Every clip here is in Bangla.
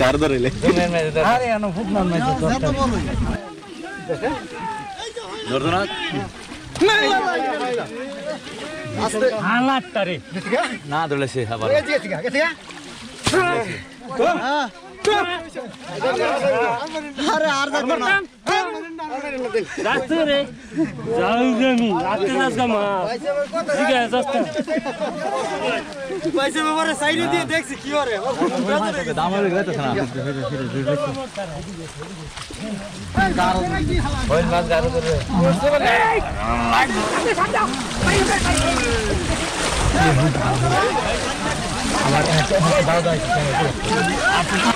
কার ধরেলে আরে আনো ফুট মান নাই তো না হালাতটা রে না ধরেছে আবার আরে আর দেখো না যাচ্ছে রে যাও জমি রাতে যাস গামা ঠিক আছে পয়সা ব্যাপারে সাইডে দিয়ে দেখছি কি করে দাম গেছে না আমি কালা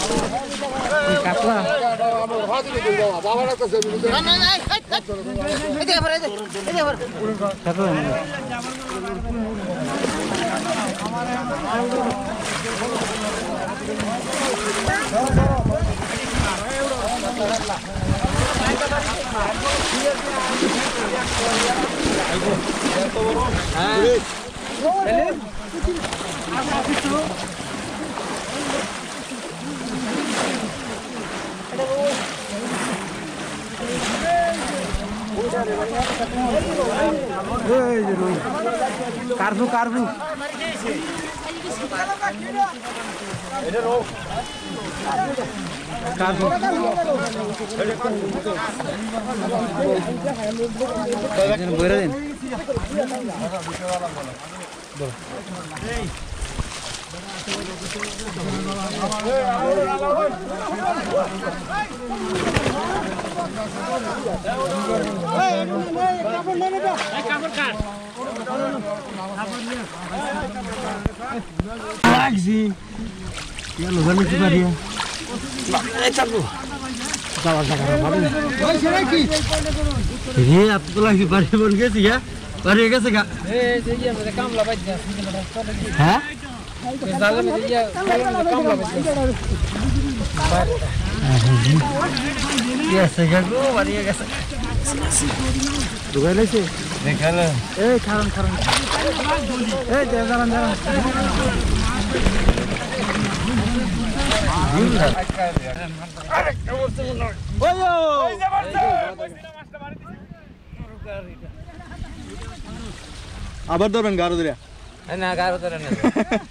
এটা ইয়া হচ্ছে। কারবু কারবু বইরা দিন এই কাপড় কাট। লাগছি গেল জানি কি পারি রে আপ তো লাগছি বাড়ি বল গেছি গা বাড়ি গেছে গা হ্যাঁ গেছে গা গো বাড়ি গেছে। ঢুকাই লাইছে দেখালে এই খারান খারান। এই দাঁড়ান দাঁড়ান। আবার ধরবেন গারো ধরে। না গারো ধরে না।